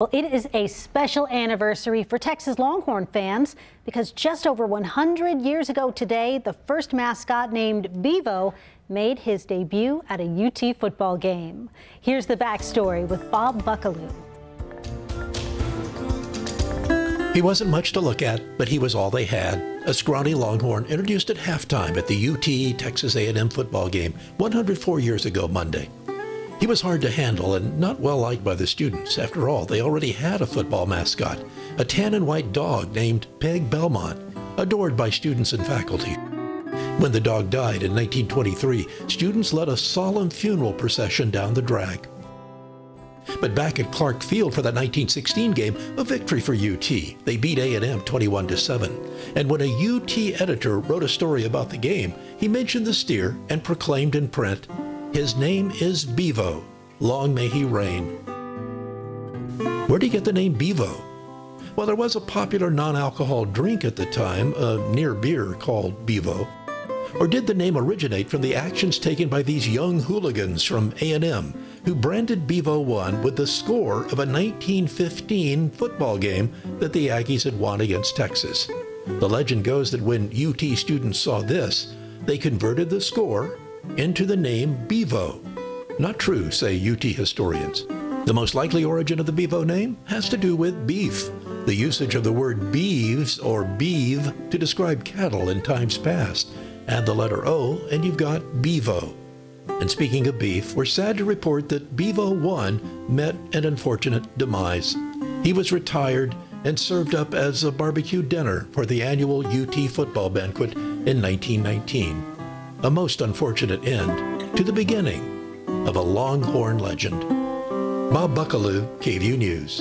Well, it is a special anniversary for Texas Longhorn fans because just over 100 years ago today, the first mascot named Bevo made his debut at a UT football game. Here's the backstory with Bob Buckalew. He wasn't much to look at, but he was all they had. A scrawny Longhorn introduced at halftime at the UT Texas A&M football game 104 years ago Monday. He was hard to handle and not well liked by the students. After all, they already had a football mascot, a tan and white dog named Pig Bellmont, adored by students and faculty. When the dog died in 1923, students led a solemn funeral procession down the drag. But back at Clark Field for the 1916 game, a victory for UT. They beat A&M 21 to 7. And when a UT editor wrote a story about the game, he mentioned the steer and proclaimed in print, his name is Bevo. Long may he reign. Where did he get the name Bevo? Well, there was a popular non-alcohol drink at the time, a near beer called Bevo. Or did the name originate from the actions taken by these young hooligans from A&M who branded Bevo 1 with the score of a 1915 football game that the Aggies had won against Texas? The legend goes that when UT students saw this, they converted the score into the name Bevo. Not true, say UT historians. The most likely origin of the Bevo name has to do with beef, the usage of the word beeves or beeve to describe cattle in times past. Add the letter O and you've got Bevo. And speaking of beef, we're sad to report that Bevo 1 met an unfortunate demise. He was retired and served up as a barbecue dinner for the annual UT football banquet in 1919 a most unfortunate end to the beginning of a Longhorn legend. Bob Buckalew, KVUE News.